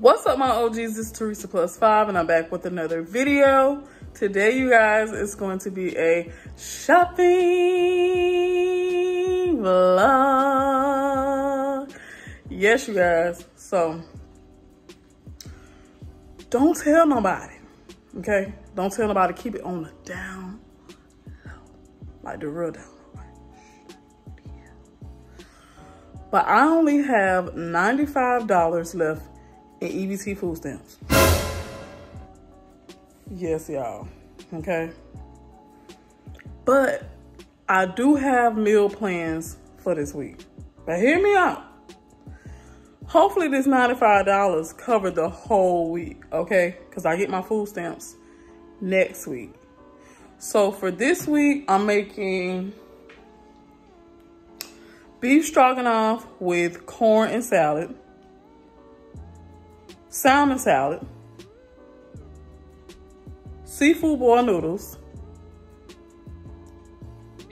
What's up my OGs, this is Teresa Plus 5 and I'm back with another video. Today you guys, it's going to be a shopping vlog. Yes you guys, so don't tell nobody, okay? Don't tell nobody, keep it on the down like the real down But I only have $95 left and EBT food stamps. Yes, y'all. Okay. But I do have meal plans for this week. But hear me out. Hopefully this $95 covered the whole week, okay? Because I get my food stamps next week. So for this week, I'm making beef stroganoff with corn and salad salmon salad, seafood boil noodles,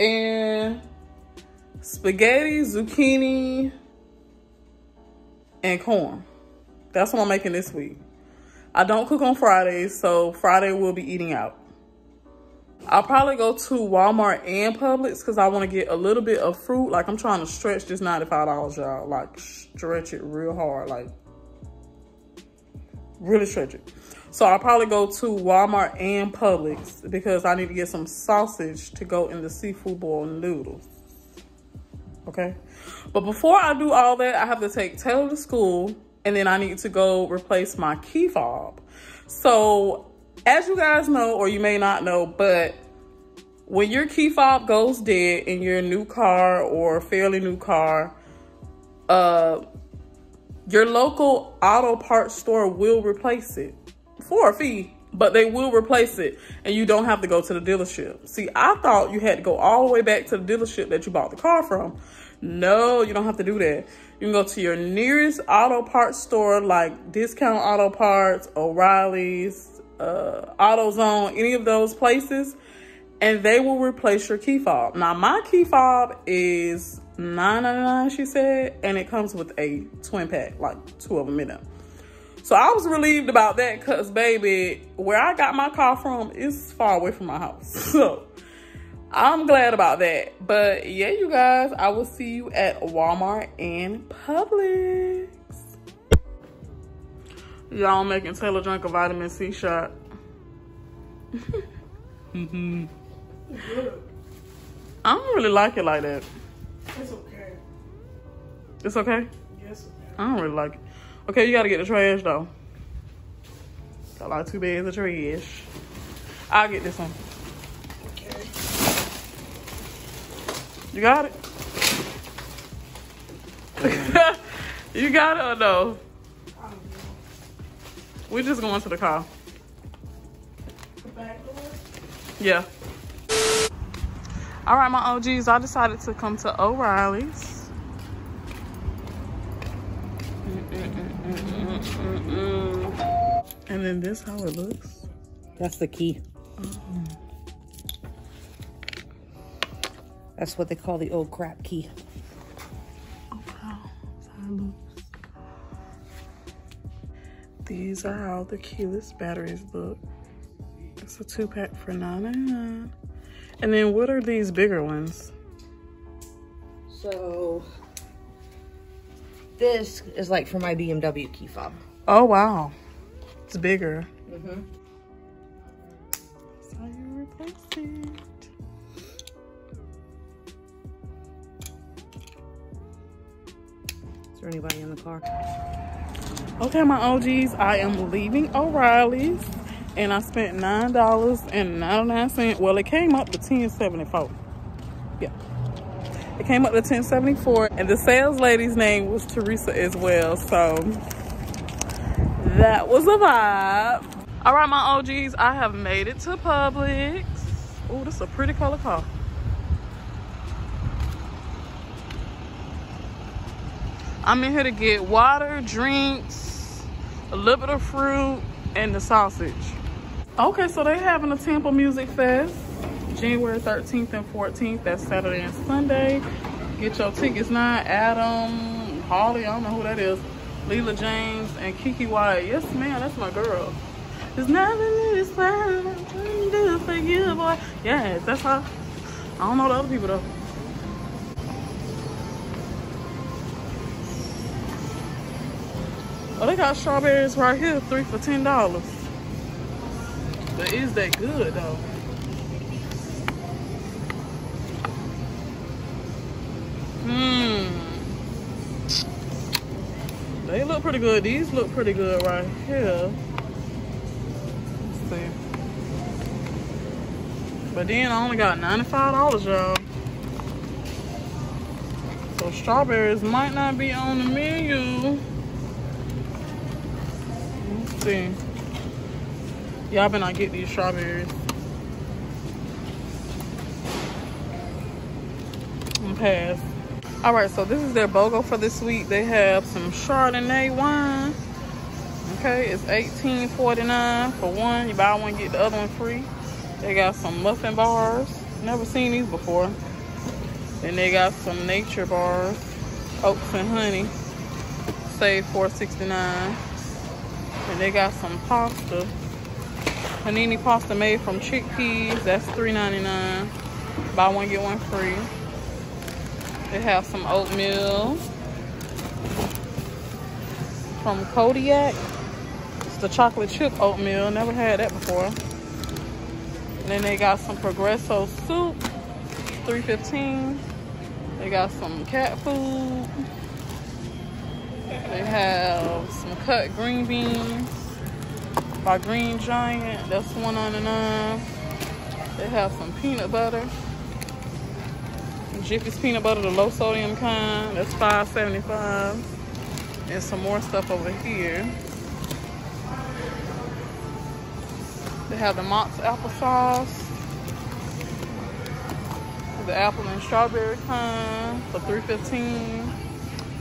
and spaghetti, zucchini, and corn. That's what I'm making this week. I don't cook on Fridays, so Friday we'll be eating out. I'll probably go to Walmart and Publix because I want to get a little bit of fruit. Like I'm trying to stretch this $95, y'all. Like stretch it real hard. Like really it. So I'll probably go to Walmart and Publix because I need to get some sausage to go in the seafood boil noodles. Okay. But before I do all that, I have to take Taylor to school and then I need to go replace my key fob. So as you guys know, or you may not know, but when your key fob goes dead in your new car or fairly new car, uh, your local auto parts store will replace it for a fee, but they will replace it and you don't have to go to the dealership. See, I thought you had to go all the way back to the dealership that you bought the car from. No, you don't have to do that. You can go to your nearest auto parts store like Discount Auto Parts, O'Reilly's, uh, AutoZone, any of those places, and they will replace your key fob. Now, my key fob is nine ninety nine. she said, and it comes with a twin pack, like two of them in it. So I was relieved about that because, baby, where I got my car from is far away from my house. So I'm glad about that. But yeah, you guys, I will see you at Walmart and Publix. Y'all making Taylor drink a vitamin C shot. mm-hmm. I don't really like it like that. It's okay. It's okay? Yes, okay. I don't really like it. Okay, you gotta get the trash though. Got like two bags of trash. I'll get this one. Okay. You got it? you got it or no? I don't know. We just going to the car. The back door? Yeah. All right, my OGs, I decided to come to O'Reilly's. And then this how it looks. That's the key. Mm-hmm. That's what they call the old crap key. Oh, wow. That's how it looks. These are how the keyless batteries look. It's a two pack for $9.99. And then what are these bigger ones? So this is like for my BMW key fob. Oh, wow. It's bigger. Mm-hmm. That's how you replace it. Is there anybody in the car? Okay, my OGs, I am leaving O'Reilly's and I spent nine dollars and ninety nine cents. Well, it came up to ten seventy four. Yeah, it came up to ten seventy four, and the sales lady's name was Teresa as well. So that was a vibe. All right, my OGs, I have made it to Publix. Oh, this is a pretty color car. I'm in here to get water, drinks, a little bit of fruit, and the sausage. Okay, so they're having a Tampa Music Fest, January 13th and 14th. That's Saturday and Sunday. Get your tickets now. Adam, Holly, I don't know who that is. Leela James and Keke Wyatt. Yes, ma'am, that's my girl. There's nothing in this world I can do for you, boy. Yes, that's her. I don't know the other people though. Oh, they got strawberries right here, three for ten dollars. But is that good though? Hmm. They look pretty good. These look pretty good right here. Let's see. But then I only got $95, y'all. So strawberries might not be on the menu. Let's see. Y'all better not get these strawberries. Pass. All right, so this is their BOGO for this week. They have some Chardonnay wine. Okay, it's $18.49 for one. You buy one, get the other one free. They got some muffin bars. Never seen these before. Then they got some nature bars. Oats and honey. Save $4.69. And they got some pasta. Panini pasta made from chickpeas. That's $3.99. Buy one, get one free. They have some oatmeal from Kodiak. It's the chocolate chip oatmeal. Never had that before. And then they got some Progresso soup, 315. They got some cat food. They have some cut green beans by Green Giant. That's 199. They have some peanut butter. Jiffy's peanut butter, the low sodium kind. That's $5.75. And some more stuff over here. They have the Mott's applesauce. The apple and strawberry kind for $3.15.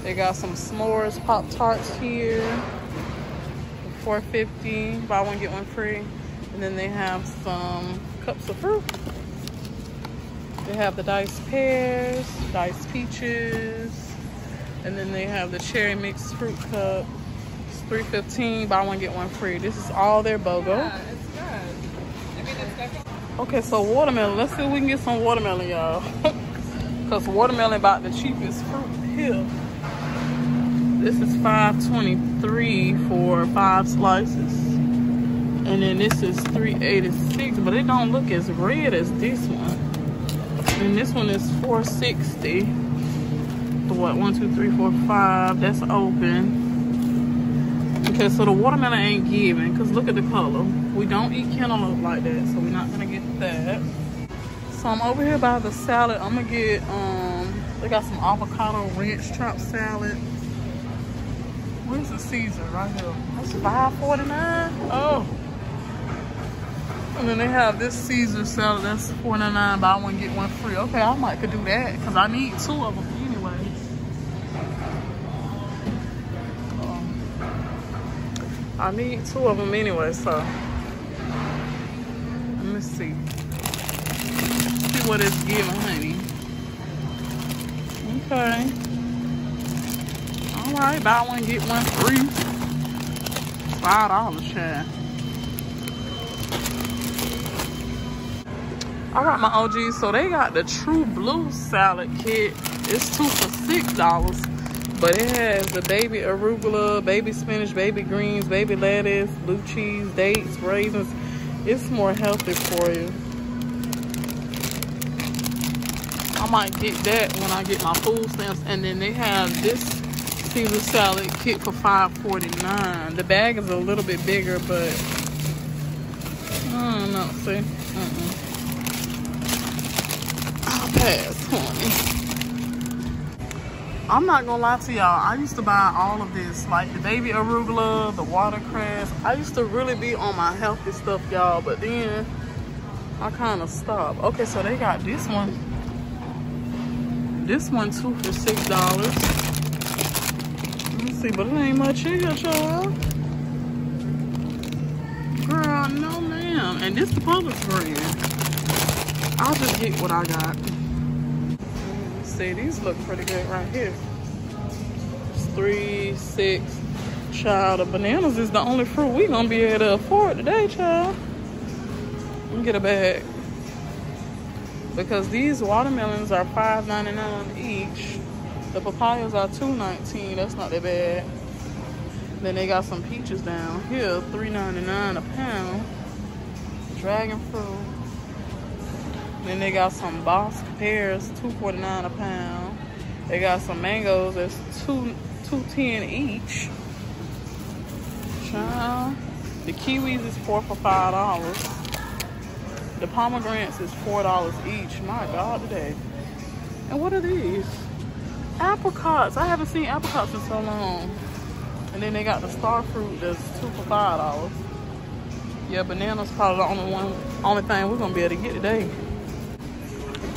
They got some s'mores Pop Tarts here. For $4.50. Buy one, get one free. And then they have some cups of fruit. They have the diced pears, diced peaches, and then they have the cherry mixed fruit cup. It's $3.15, buy one, get one free. This is all their BOGO. Yeah, it's good. I mean, it's definitely. Okay, so watermelon. Let's see if we can get some watermelon, y'all. Because watermelon about the cheapest fruit here. This is $5.23 for five slices. And then this is $3.86, but it don't look as red as this one. And this one is 460. So what? One, two, three, four, five. That's open. Okay, so the watermelon ain't giving because look at the color. We don't eat cantaloupe like that, so we're not gonna get that. So I'm over here by the salad. I'm gonna get um. They got some avocado ranch chop salad. Where's the Caesar? Right here. That's $5.49. Oh. And then they have this Caesar salad, that's $4.99, buy one, get one free. Okay, I might could do that, because I need two of them anyway. Um, I need two of them anyway, so. Let me see. See what it's giving, honey. Okay. Right, buy one, get one free. Five dollars, child. I got my OGs, so they got the True Blue salad kit. It's two for six dollars, but it has the baby arugula, baby spinach, baby greens, baby lettuce, blue cheese, dates, raisins. It's more healthy for you. I might get that when I get my food stamps, and then they have this Caesar salad kit for $5.49. The bag is a little bit bigger, but I don't know. See? Uh -uh. I'll pass, honey. I'm not gonna lie to y'all. I used to buy all of this, like the baby arugula, the watercress. I used to really be on my healthy stuff, y'all, but then I kind of stopped. Okay, so they got this one. This one, two for $6 but it ain't much here, y'all. Girl, no ma'am. And this the Publix brand. I'll just get what I got. See, these look pretty good right here. It's three, six. Child, the bananas is the only fruit we gonna be able to afford today, child. Let me get a bag. Because these watermelons are $5.99 each. The papayas are $2.19. That's not that bad. Then they got some peaches down here, $3.99 a pound. Dragon fruit. Then they got some Bosc pears, $2.49 a pound. They got some mangoes, that's two two ten each. Child. The kiwis is four for five dollars. The pomegranates is four dollars each. My God, today. And what are these? Apricots. I haven't seen apricots in so long. And then they got the star fruit that's two for five dollars. Yeah, bananas probably the only one, only thing we're gonna be able to get today.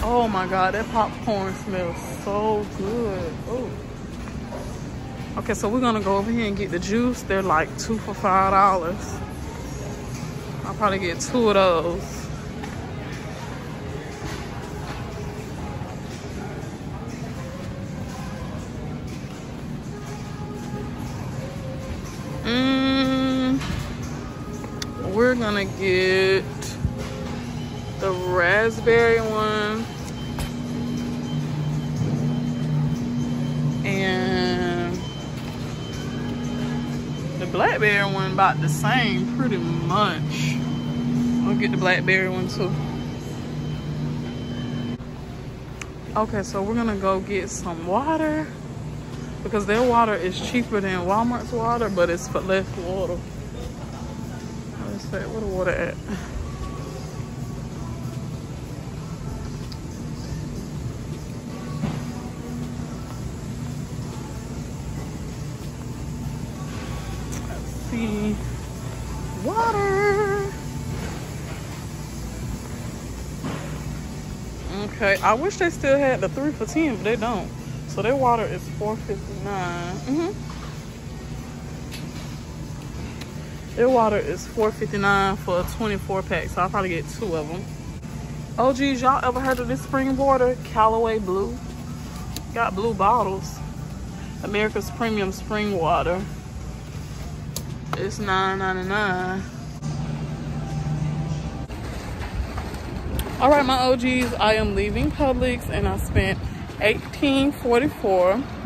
Oh my God, that popcorn smells so good. Oh. Okay, so we're gonna go over here and get the juice. They're like two for five dollars. I'll probably get two of those. We're gonna get the raspberry one and the blackberry one about the same pretty much. I'll get the blackberry one too. Okay so we're gonna go get some water because their water is cheaper than walmart's water but it's for less water let's say where the water at see water. Okay, I wish they still had the three for ten, but they don't. So their water is four fifty nine. Mm-hmm. Their water is four fifty nine for a twenty four pack, so I'll probably get two of them. Oh geez, y'all ever heard of this spring water? Callaway Blue. Got blue bottles. America's premium spring water. It's $9.99. All right, my OGs, I am leaving Publix and I spent $18.44.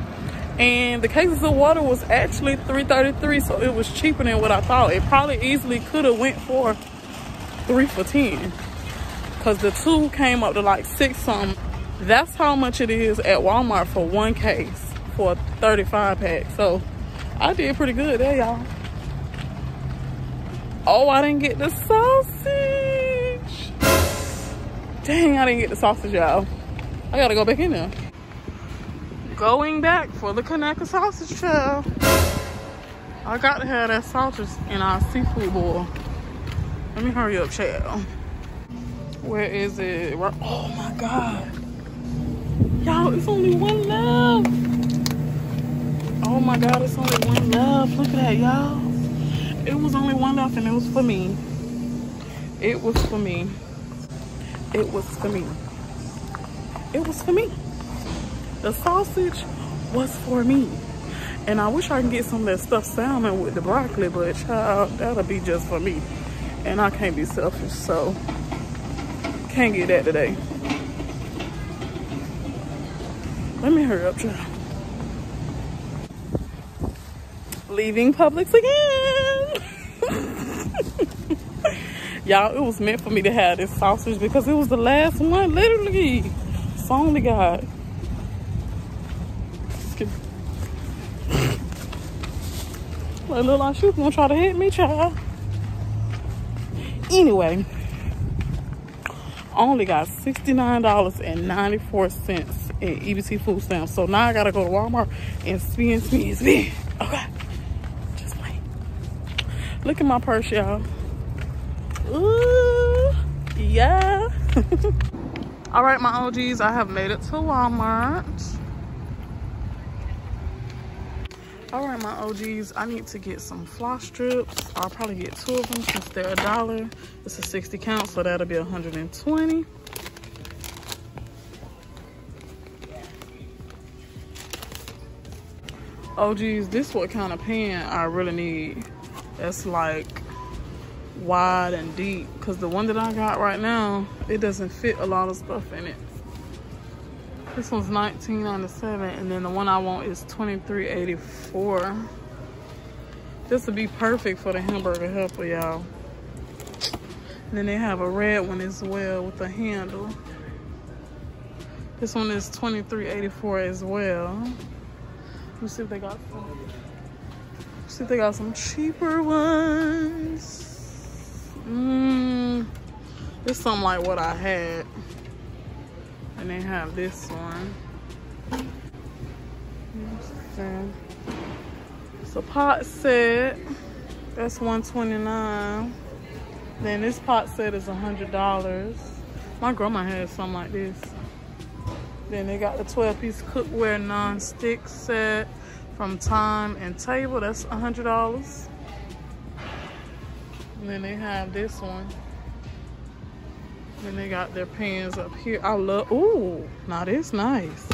And the cases of water was actually $3.33, so it was cheaper than what I thought. It probably easily could have went for 3 for 10 Because the two came up to like six something. That's how much it is at Walmart for one case for a 35 pack. So I did pretty good there, y'all. Oh, I didn't get the sausage. Dang, I didn't get the sausage, y'all. I gotta go back in there. Going back for the Conecuh sausage, child. I got to have that sausage in our seafood bowl. Let me hurry up, child. Where is it? Where, oh my God. Y'all, it's only one left. Oh my God, it's only one left. Look at that, y'all it was only one left and it was for me it was for me it was for me it was for me the sausage was for me and i wish i can get some of that stuffed salmon with the broccoli but child that'll be just for me and i can't be selfish so can't get that today let me hurry up child leaving Publix again. Y'all, it was meant for me to have this sausage because it was the last one, literally. So only God. Like, look like she was gonna try to hit me, child. Anyway, I only got $69.94 in EBT food stamps. So now I gotta go to Walmart and spend, spend, spend. Okay. Just wait. Look at my purse, y'all. Ooh, yeah. All right, my OGs, I have made it to Walmart. All right, my OGs, I need to get some floss strips. I'll probably get two of them since they're a dollar. It's a 60 count, so that'll be 120. Oh geez, this what kind of pen I really need. That's like wide and deep. Cause the one that I got right now, it doesn't fit a lot of stuff in it. This one's 1997 and then the one I want is 2384. This would be perfect for the hamburger helper, y'all. Then they have a red one as well with a handle. This one is 2384 as well. Let's see if they got some. See if they got some cheaper ones. Mmm. It's something like what I had. And they have this one. It's a pot set. That's 129 Then this pot set is $100. My grandma had something like this. Then they got the 12 piece cookware non-stick set from Thyme and Table. That's $100. And then they have this one. Then they got their pans up here. I love, ooh, now this nice.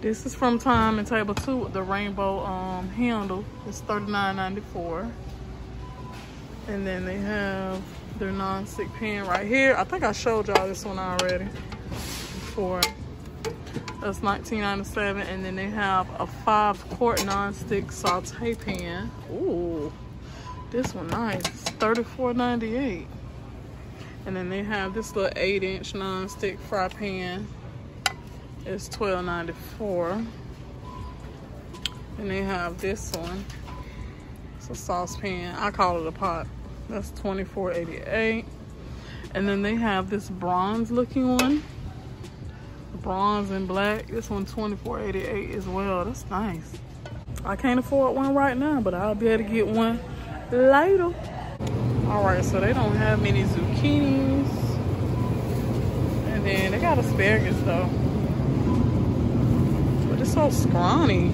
This is from Thyme and Table 2 with the rainbow um, handle. It's $39.94. And then they have their non-stick pan right here. I think I showed y'all this one already for that's 19.97 and then they have a five quart non-stick saute pan Ooh, this one nice it's 34.98 and then they have this little eight inch non-stick fry pan it's 12.94 and they have this one it's a saucepan i call it a pot that's 24.88 and then they have this bronze looking one bronze and black. This one 24.88 as well. That's nice. I can't afford one right now, but I'll be able to get one later. All right, so they don't have many zucchinis. And then they got asparagus though. But it's so scrawny.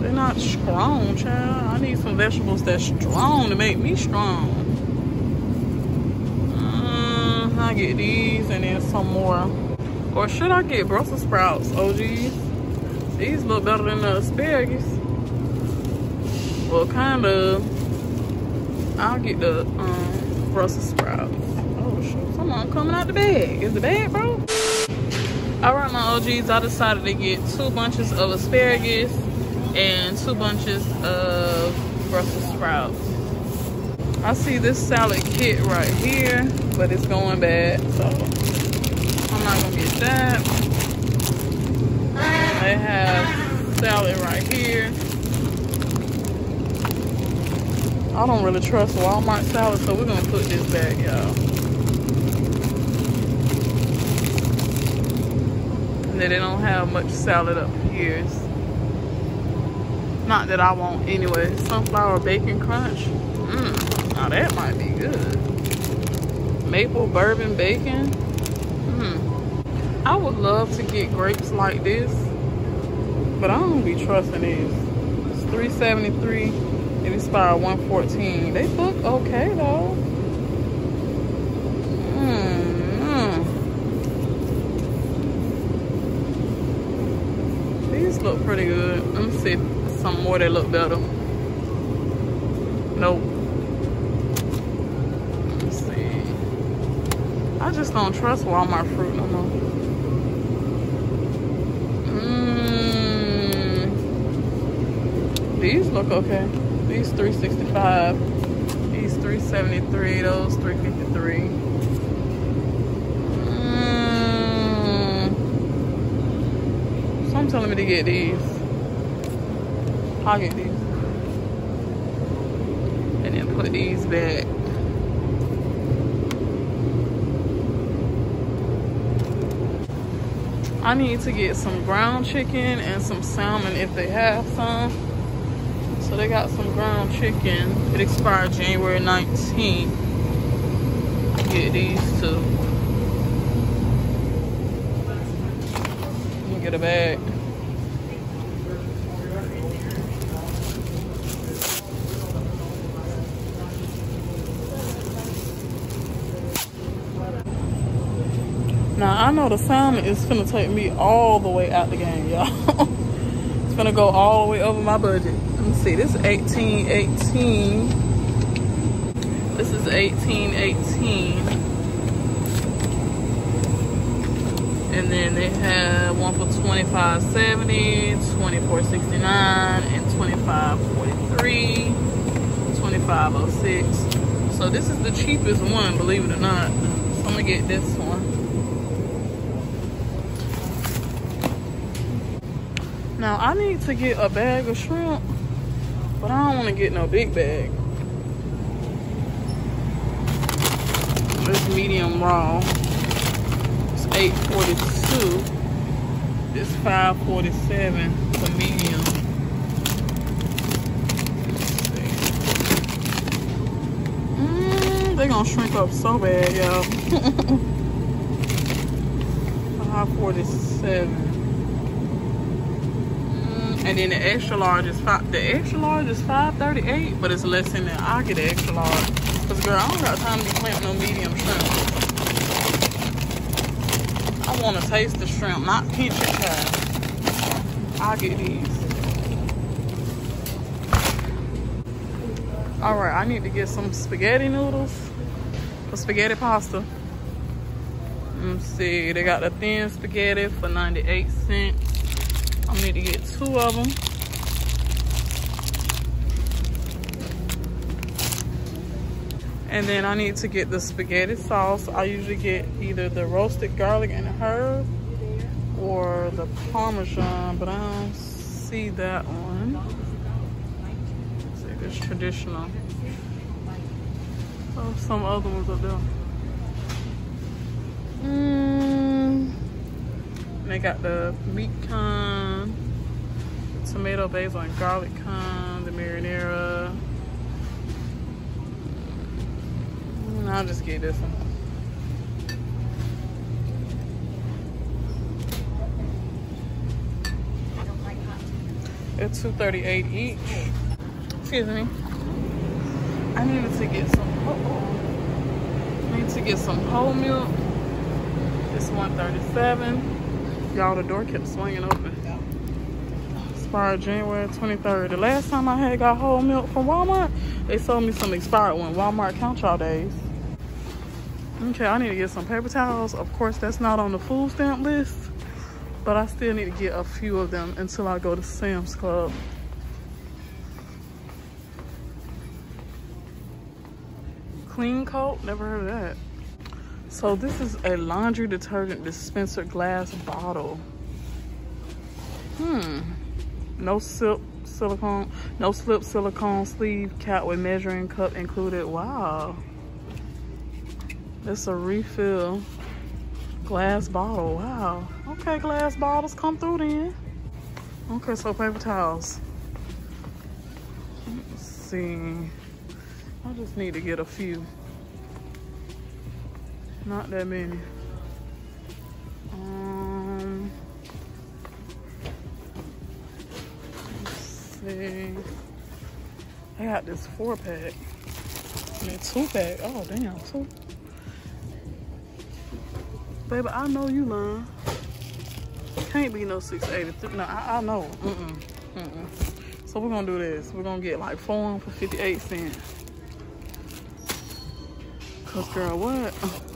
They're not strong, child. I need some vegetables that's strong to make me strong. Uh, I get these and then some more or should I get Brussels sprouts, OGs? These look better than the asparagus. Well, kind of. I'll get the um, Brussels sprouts. Oh, shoot. Someone coming out the bag. Is the bag, bro? All right, my OGs, I decided to get two bunches of asparagus and two bunches of Brussels sprouts. I see this salad kit right here, but it's going bad, so I'm not gonna get that. They have salad right here. I don't really trust Walmart salad, so we're gonna put this back, y'all. And they don't have much salad up here. Not that I want anyway. Sunflower bacon crunch. Mmm, now that might be good. Maple bourbon bacon. Mm. I would love to get grapes like this, but I don't be trusting these. It's 373 it expired 114 They look okay though. Mm, These look pretty good. Let me see some more that look better. Nope. Let's see. I just don't trust Walmart fruit no more. These look okay. These 365. These 373. Those 353. Mm. So I'm telling me to get these. I'll get these. And then put these back. I need to get some ground chicken and some salmon if they have some. They got some ground chicken. It expired January 19th. Get these two. Let get a bag. Now I know the salmon is gonna take me all the way out the game, y'all. It's gonna go all the way over my budget. See. This is 18, 18. This is 18, 18. And then they have one for 25.70, 24.69, and 25.43, 25.06. So this is the cheapest one, believe it or not. So I'm gonna get this one. Now I need to get a bag of shrimp, but I don't want to get no big bag. It's medium raw. It's 842. It's 547 for medium. Mm, they gonna shrink up so bad, y'all. 547. And then the extra large is five. The extra large is five thirty eight, but it's less than that. I'll get the extra large. Cause girl, I don't got time to be no medium shrimp. I want to taste the shrimp, not pinch it. I'll get these. All right, I need to get some spaghetti noodles for spaghetti pasta. Let's see, they got the thin spaghetti for 98 cents. I need to get two of them. And then I need to get the spaghetti sauce. I usually get either the roasted garlic and herb or the parmesan, but I don't see that one. See, this traditional. Oh, some other ones up there. Mm. And they got the meat con, tomato, basil, and garlic con, the marinara. Mm, I'll just get this one. It's 238 each. Excuse me. I needed to get some. Uh oh. I need to get some whole milk. It's 137. Y'all, the door kept swinging open. Expired January 23rd. The last time I had got whole milk from Walmart, they sold me some expired one. Walmart count y'all days. Okay, I need to get some paper towels. Of course, that's not on the food stamp list, but I still need to get a few of them until I go to Sam's Club. Clean coat, never heard of that. So this is a laundry detergent dispenser glass bottle. Hmm. No slip silicone, no slip silicone sleeve cap with measuring cup included. Wow. It's a refill glass bottle. Wow. Okay, glass bottles come through then. Okay, so paper towels. Let's see. I just need to get a few. Not that many. Um, let's see. I got this four pack. And mean two pack. Oh damn, two. Baby, I know you lying. Can't be no 680. No, I, I know. Mm-mm. Mm-mm. So we're gonna do this. We're gonna get like four for 58 cents. Cause girl, what?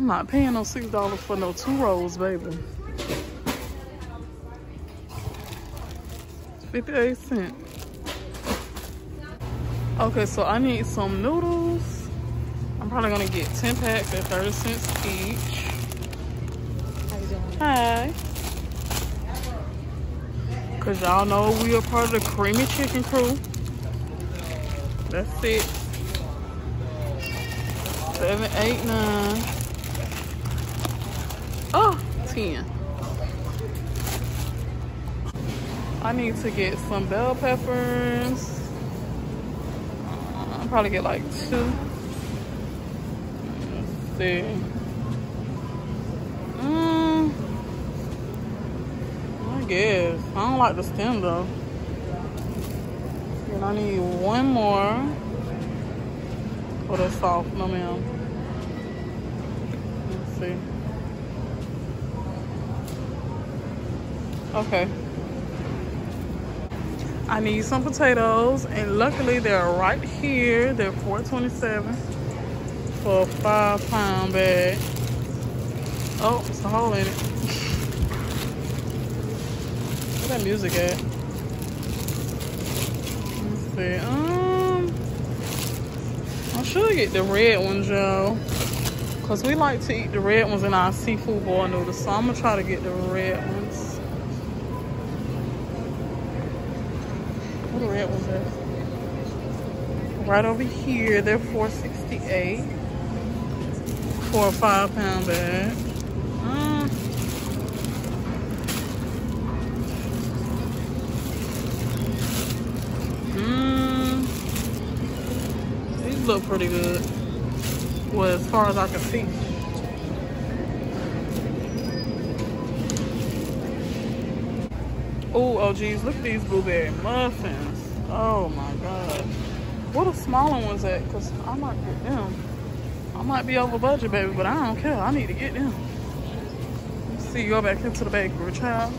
I'm not paying no six dollars for no two rolls, baby. 58 cents. Okay, so I need some noodles. I'm probably gonna get 10 packs at 30 cents each. Hi. Cause y'all know we are part of the creamy chicken crew. That's it. Seven, eight, nine. Oh, 10. I need to get some bell peppers. I'll probably get like two. Let's see. Mm, I guess. I don't like the stem though. And I need one more for the salt. No, ma'am. Let's see. Okay. I need some potatoes, and luckily they're right here. They're 4.27 for a five pound bag. Oh, it's a hole in it. Where that music at? Let's see. Um, I should get the red ones, y'all. Cause we like to eat the red ones in our seafood boil noodles. So I'm gonna try to get the red ones. The red? Right over here, they're 468 for a five pound bag. Mm. Mm. These look pretty good. Well, as far as I can see. Oh, oh geez, look at these blueberry muffins. Oh my god. What are smaller ones at? Because I might get them. I might be over budget, baby, but I don't care. I need to get them. Let's see, you go back into the bakery, child.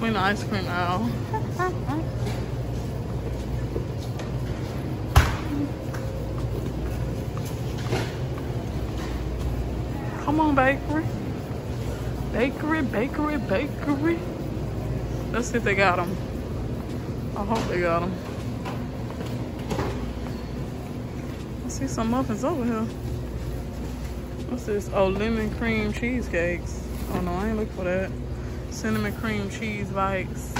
We in the ice cream aisle. Come on, bakery. Bakery, bakery, bakery. Let's see if they got them. I hope they got them. I see some muffins over here. What's this? Oh, lemon cream cheesecakes. Oh no, I ain't looking for that. Cinnamon cream cheese bites.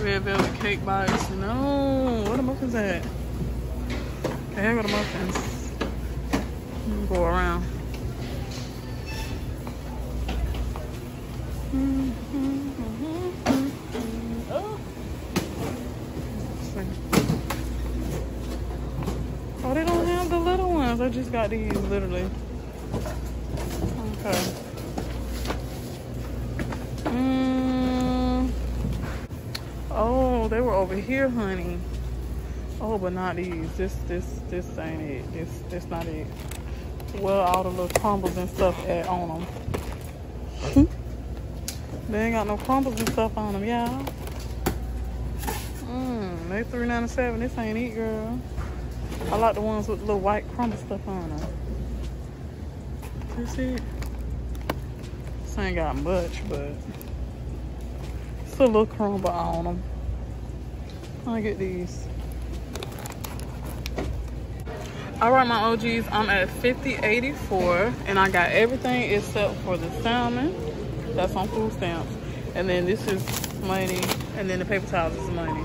Red velvet cake bites. No, where the muffins at? Okay, here go the muffins. Go around. Oh. oh, they don't have the little ones. I got these literally. Okay. Mm. Oh, they were over here, honey. Oh, but not these. This, this, this ain't it. This, this not it. Well, all the little crumbles and stuff at on them. They ain't got no crumbles and stuff on them, y'all. Mmm, they three ninety seven. This ain't it, girl. I like the ones with the little white crumble stuff on them. You see it? This ain't got much, but it's a little crumble on them. I get these. All right, my OGs, I'm at 5084, and I got everything except for the salmon. That's on food stamps. And then this is money. And then the paper towels is money.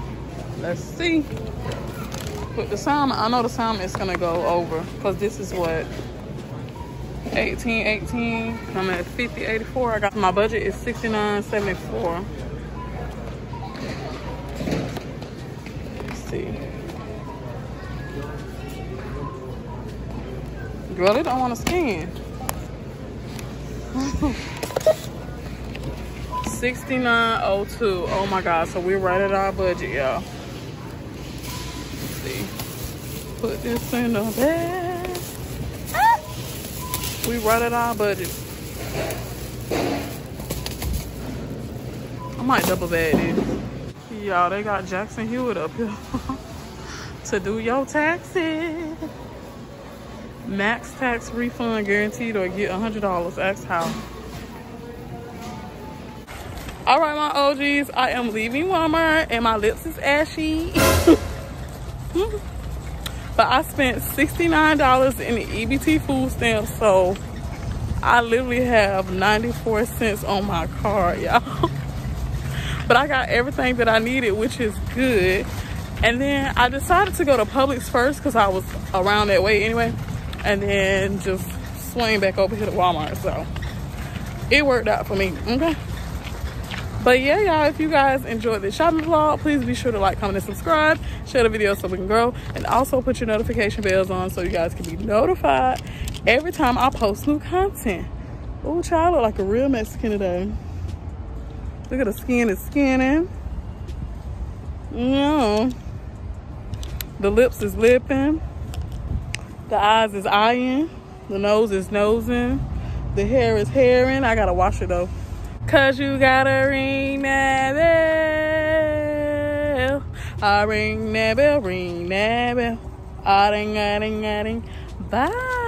Let's see. With the salmon, I know the salmon is gonna go over because this is what 18, 18. I'm at 50, 84. I got my budget is 69, 74. Let's see. Girl, they don't want to scan. 6902. Oh my god, so we're right at our budget, y'all. See. Put this in the bag. Ah! We right at our budget. I might double bag this. Y'all, they got Jackson Hewitt up here to do your taxes. Max tax refund guaranteed or get $100. Ask how. All right, my OGs, I am leaving Walmart and my lips is ashy. but I spent $69 in the EBT food stamps, so I literally have 94 cents on my card, y'all. but I got everything that I needed, which is good. And then I decided to go to Publix first because I was around that way anyway. And then just swing back over here to Walmart. So it worked out for me, okay? But yeah, y'all, if you guys enjoyed this shopping vlog, please be sure to like, comment, and subscribe. Share the video so we can grow. And also put your notification bells on so you guys can be notified every time I post new content. Oh, child, look like a real Mexican today. Look at the skin is skinning. Yeah. The lips is lipping. The eyes is eyeing. The nose is nosing. The hair is hairing I gotta wash it though. Cause you gotta ring that bell. I ring that bell, ring that bell. Ah, ding, ah, ding, ah, ding. Bye.